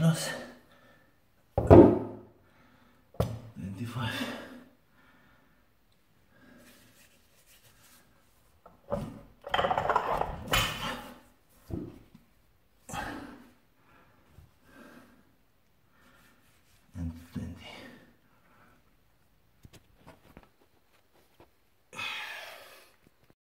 Nossa. 25.